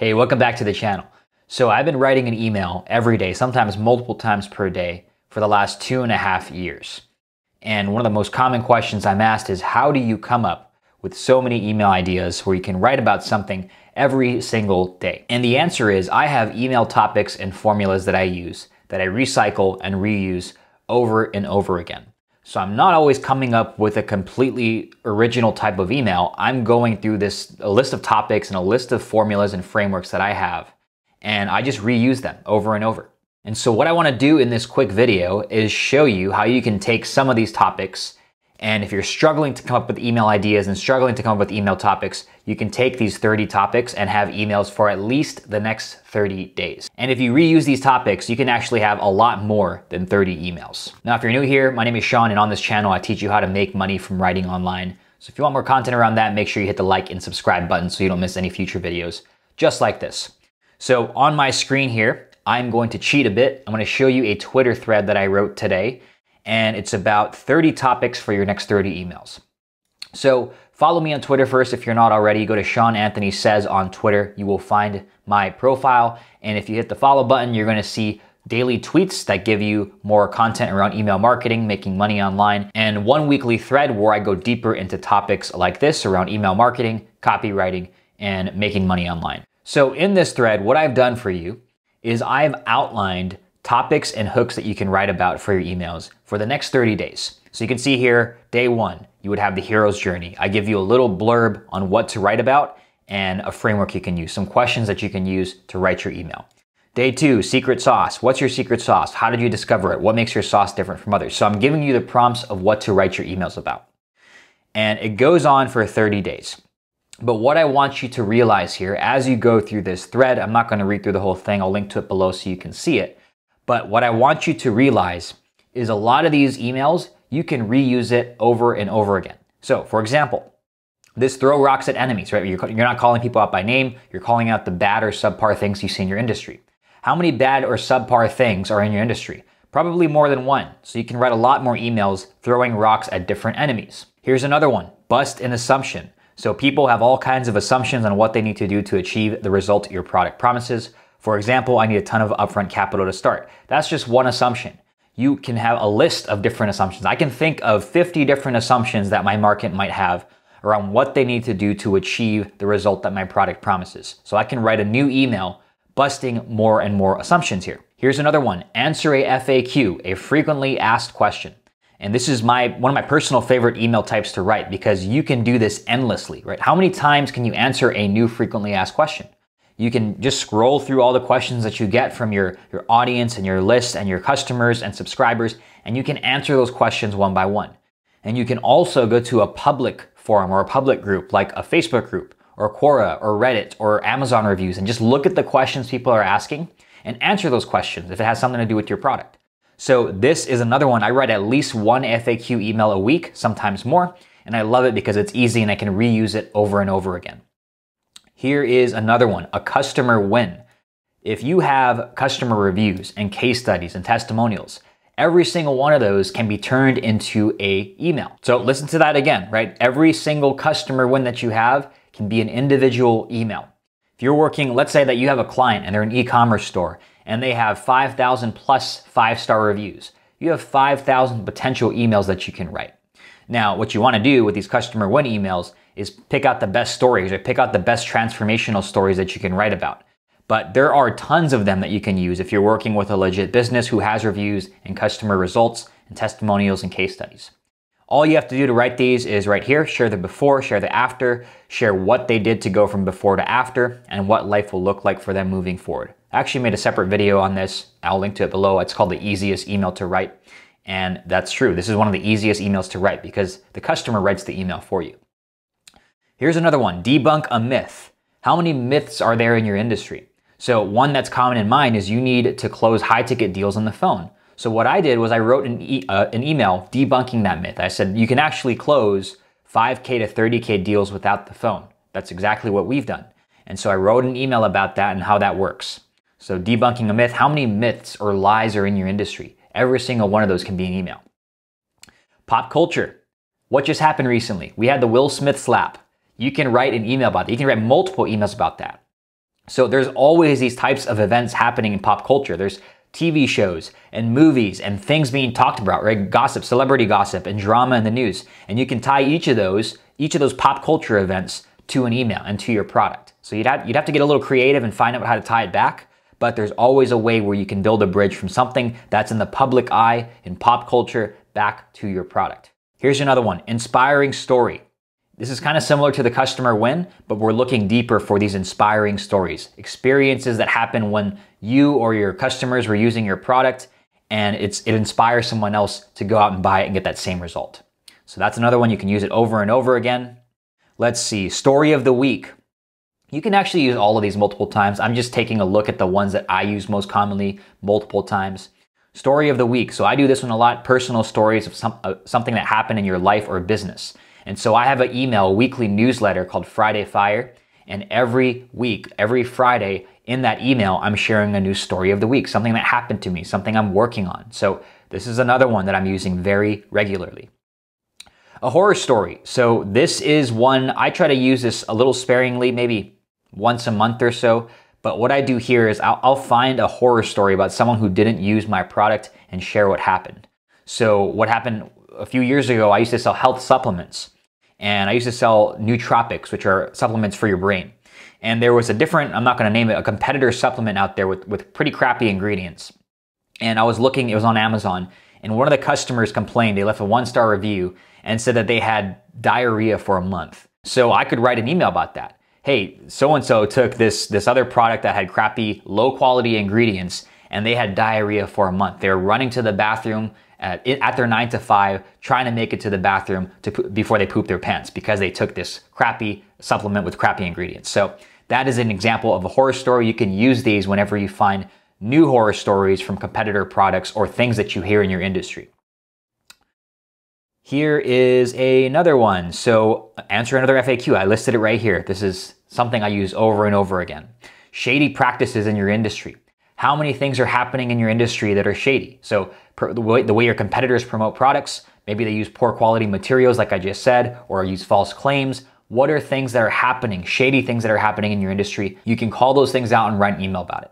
Hey, welcome back to the channel. So I've been writing an email every day, sometimes multiple times per day for the last two and a half years. And one of the most common questions I'm asked is how do you come up with so many email ideas where you can write about something every single day? And the answer is I have email topics and formulas that I use that I recycle and reuse over and over again. So I'm not always coming up with a completely original type of email. I'm going through this a list of topics and a list of formulas and frameworks that I have, and I just reuse them over and over. And so what I wanna do in this quick video is show you how you can take some of these topics and if you're struggling to come up with email ideas and struggling to come up with email topics, you can take these 30 topics and have emails for at least the next 30 days. And if you reuse these topics, you can actually have a lot more than 30 emails. Now, if you're new here, my name is Sean, and on this channel, I teach you how to make money from writing online. So if you want more content around that, make sure you hit the like and subscribe button so you don't miss any future videos just like this. So on my screen here, I'm going to cheat a bit. I'm going to show you a Twitter thread that I wrote today and it's about 30 topics for your next 30 emails. So follow me on Twitter first if you're not already. Go to Sean Anthony Says on Twitter. You will find my profile. And if you hit the follow button, you're going to see daily tweets that give you more content around email marketing, making money online, and one weekly thread where I go deeper into topics like this around email marketing, copywriting, and making money online. So in this thread, what I've done for you is I've outlined topics and hooks that you can write about for your emails for the next 30 days. So you can see here, day one, you would have the hero's journey. I give you a little blurb on what to write about and a framework you can use, some questions that you can use to write your email. Day two, secret sauce. What's your secret sauce? How did you discover it? What makes your sauce different from others? So I'm giving you the prompts of what to write your emails about. And it goes on for 30 days. But what I want you to realize here as you go through this thread, I'm not going to read through the whole thing. I'll link to it below so you can see it. But what I want you to realize is a lot of these emails, you can reuse it over and over again. So for example, this throw rocks at enemies, right? You're, you're not calling people out by name. You're calling out the bad or subpar things you see in your industry. How many bad or subpar things are in your industry? Probably more than one. So you can write a lot more emails throwing rocks at different enemies. Here's another one, bust an assumption. So people have all kinds of assumptions on what they need to do to achieve the result your product promises. For example, I need a ton of upfront capital to start. That's just one assumption. You can have a list of different assumptions. I can think of 50 different assumptions that my market might have around what they need to do to achieve the result that my product promises. So I can write a new email busting more and more assumptions here. Here's another one. Answer a FAQ, a frequently asked question. And this is my one of my personal favorite email types to write because you can do this endlessly, right? How many times can you answer a new frequently asked question? You can just scroll through all the questions that you get from your, your audience and your list and your customers and subscribers, and you can answer those questions one by one. And you can also go to a public forum or a public group like a Facebook group or Quora or Reddit or Amazon reviews and just look at the questions people are asking and answer those questions if it has something to do with your product. So this is another one. I write at least one FAQ email a week, sometimes more, and I love it because it's easy and I can reuse it over and over again. Here is another one, a customer win. If you have customer reviews and case studies and testimonials, every single one of those can be turned into a email. So listen to that again, right? Every single customer win that you have can be an individual email. If you're working, let's say that you have a client and they're an e-commerce store and they have 5,000 plus five-star reviews. You have 5,000 potential emails that you can write. Now, what you want to do with these customer win emails is pick out the best stories or pick out the best transformational stories that you can write about. But there are tons of them that you can use if you're working with a legit business who has reviews and customer results and testimonials and case studies. All you have to do to write these is right here, share the before, share the after, share what they did to go from before to after, and what life will look like for them moving forward. I actually made a separate video on this. I'll link to it below. It's called the easiest email to write. And that's true. This is one of the easiest emails to write because the customer writes the email for you. Here's another one, debunk a myth. How many myths are there in your industry? So one that's common in mine is you need to close high ticket deals on the phone. So what I did was I wrote an, e uh, an email debunking that myth. I said, you can actually close 5K to 30K deals without the phone. That's exactly what we've done. And so I wrote an email about that and how that works. So debunking a myth, how many myths or lies are in your industry? Every single one of those can be an email. Pop culture. What just happened recently? We had the Will Smith slap. You can write an email about that. You can write multiple emails about that. So there's always these types of events happening in pop culture. There's TV shows and movies and things being talked about, right? Gossip, celebrity gossip and drama in the news. And you can tie each of those, each of those pop culture events to an email and to your product. So you'd have, you'd have to get a little creative and find out how to tie it back, but there's always a way where you can build a bridge from something that's in the public eye in pop culture back to your product. Here's another one, inspiring story. This is kind of similar to the customer win, but we're looking deeper for these inspiring stories, experiences that happen when you or your customers were using your product and it's, it inspires someone else to go out and buy it and get that same result. So that's another one. You can use it over and over again. Let's see, story of the week. You can actually use all of these multiple times. I'm just taking a look at the ones that I use most commonly multiple times. Story of the week. So I do this one a lot, personal stories of some, uh, something that happened in your life or business. And so I have an email, a weekly newsletter called Friday Fire. And every week, every Friday in that email, I'm sharing a new story of the week, something that happened to me, something I'm working on. So this is another one that I'm using very regularly. A horror story. So this is one, I try to use this a little sparingly, maybe once a month or so. But what I do here is I'll, I'll find a horror story about someone who didn't use my product and share what happened. So what happened a few years ago, I used to sell health supplements and I used to sell nootropics, which are supplements for your brain. And there was a different, I'm not going to name it, a competitor supplement out there with, with pretty crappy ingredients. And I was looking, it was on Amazon, and one of the customers complained, they left a one star review and said that they had diarrhea for a month. So I could write an email about that. Hey, so and so took this, this other product that had crappy, low quality ingredients and they had diarrhea for a month. They were running to the bathroom at, at their nine to five, trying to make it to the bathroom to, before they poop their pants because they took this crappy supplement with crappy ingredients. So that is an example of a horror story. You can use these whenever you find new horror stories from competitor products or things that you hear in your industry. Here is another one. So uh, answer another FAQ. I listed it right here. This is something I use over and over again. Shady practices in your industry how many things are happening in your industry that are shady. So the way, the way your competitors promote products, maybe they use poor quality materials like I just said, or use false claims. What are things that are happening, shady things that are happening in your industry? You can call those things out and write an email about it.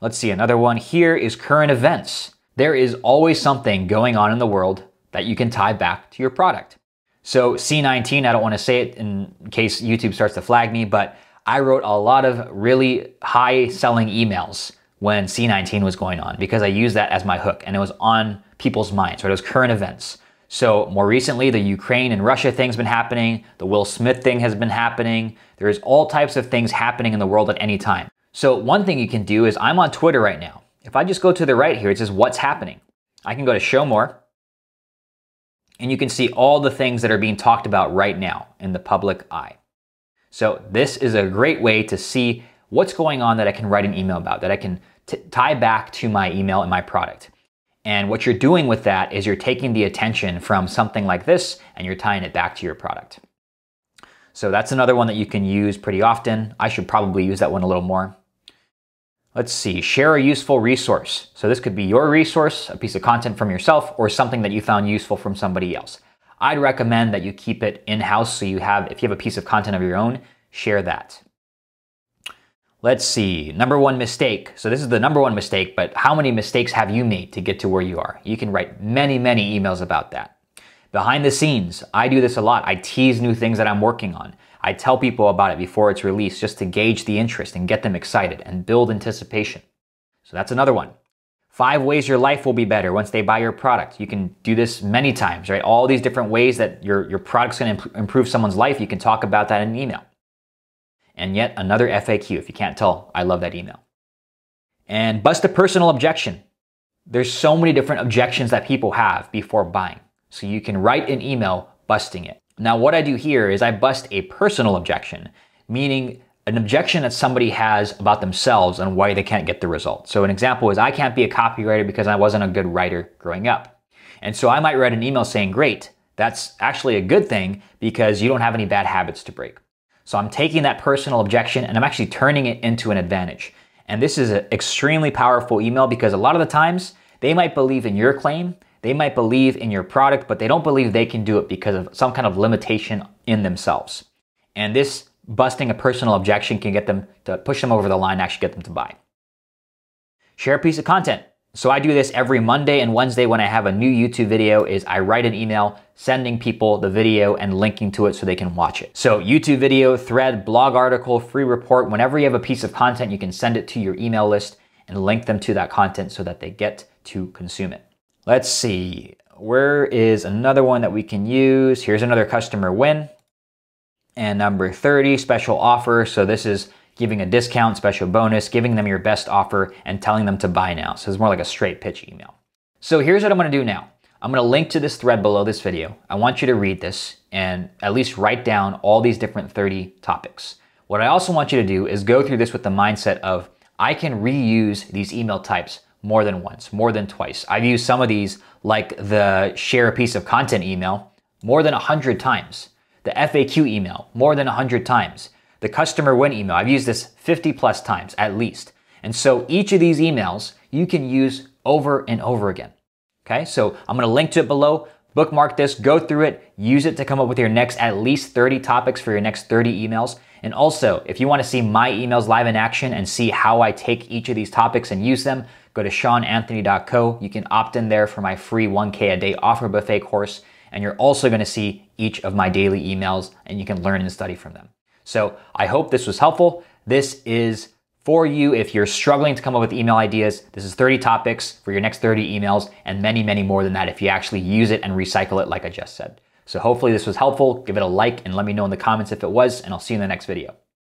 Let's see, another one here is current events. There is always something going on in the world that you can tie back to your product. So C19, I don't want to say it in case YouTube starts to flag me, but I wrote a lot of really high selling emails when C19 was going on because I used that as my hook and it was on people's minds, right? It was current events. So more recently, the Ukraine and Russia thing's been happening. The Will Smith thing has been happening. There's all types of things happening in the world at any time. So one thing you can do is I'm on Twitter right now. If I just go to the right here, it says what's happening. I can go to show more and you can see all the things that are being talked about right now in the public eye. So this is a great way to see what's going on that I can write an email about, that I can tie back to my email and my product. And what you're doing with that is you're taking the attention from something like this and you're tying it back to your product. So that's another one that you can use pretty often. I should probably use that one a little more. Let's see, share a useful resource. So this could be your resource, a piece of content from yourself, or something that you found useful from somebody else. I'd recommend that you keep it in-house so you have, if you have a piece of content of your own, share that. Let's see, number one mistake. So this is the number one mistake, but how many mistakes have you made to get to where you are? You can write many, many emails about that. Behind the scenes, I do this a lot. I tease new things that I'm working on. I tell people about it before it's released just to gauge the interest and get them excited and build anticipation. So that's another one. Five ways your life will be better once they buy your product. You can do this many times, right? All these different ways that your, your product's gonna imp improve someone's life, you can talk about that in an email. And yet another FAQ. If you can't tell, I love that email. And bust a personal objection. There's so many different objections that people have before buying. So you can write an email busting it. Now, what I do here is I bust a personal objection, meaning an objection that somebody has about themselves and why they can't get the result. So an example is I can't be a copywriter because I wasn't a good writer growing up. And so I might write an email saying, great, that's actually a good thing because you don't have any bad habits to break. So I'm taking that personal objection and I'm actually turning it into an advantage. And this is an extremely powerful email because a lot of the times they might believe in your claim, they might believe in your product, but they don't believe they can do it because of some kind of limitation in themselves. And this busting a personal objection can get them to push them over the line, actually get them to buy. Share a piece of content. So I do this every Monday and Wednesday when I have a new YouTube video is I write an email sending people the video and linking to it so they can watch it. So YouTube video, thread, blog article, free report, whenever you have a piece of content, you can send it to your email list and link them to that content so that they get to consume it. Let's see, where is another one that we can use? Here's another customer win. And number 30, special offer. So this is giving a discount, special bonus, giving them your best offer, and telling them to buy now. So it's more like a straight pitch email. So here's what I'm gonna do now. I'm gonna link to this thread below this video. I want you to read this and at least write down all these different 30 topics. What I also want you to do is go through this with the mindset of, I can reuse these email types more than once, more than twice. I've used some of these, like the share a piece of content email, more than 100 times. The FAQ email, more than 100 times the customer win email. I've used this 50 plus times at least. And so each of these emails you can use over and over again. Okay, so I'm gonna link to it below. Bookmark this, go through it, use it to come up with your next at least 30 topics for your next 30 emails. And also, if you wanna see my emails live in action and see how I take each of these topics and use them, go to seananthony.co. You can opt in there for my free 1K a day offer buffet course. And you're also gonna see each of my daily emails and you can learn and study from them. So I hope this was helpful. This is for you if you're struggling to come up with email ideas. This is 30 topics for your next 30 emails and many, many more than that if you actually use it and recycle it like I just said. So hopefully this was helpful. Give it a like and let me know in the comments if it was, and I'll see you in the next video.